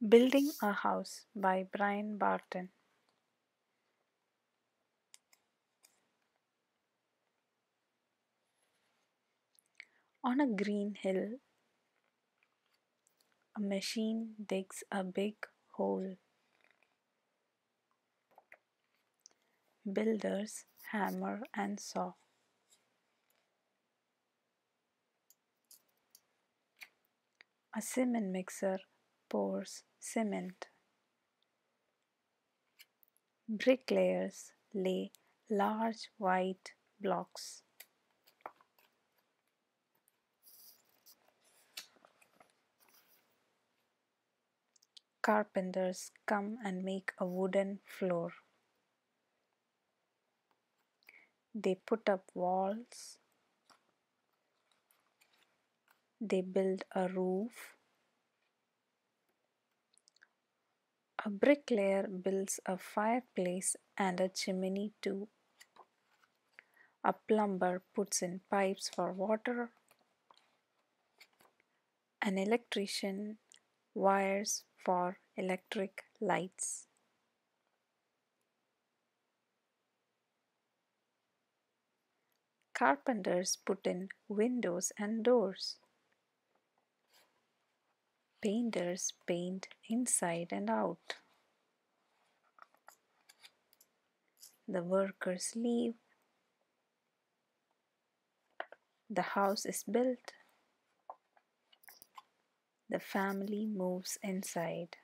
Building a House by Byron Barton. On a green hill, a machine digs a big hole. Builders hammer and saw. A cement mixer pours cement. Bricklayers lay large white blocks. Carpenters come and make a wooden floor. They put up walls. They build a roof. A bricklayer builds a fireplace and a chimney too. A plumber puts in pipes for water. An electrician wires for electric lights. Carpenters put in windows and doors. Painters paint inside and out. The workers leave. The house is built. The family moves inside.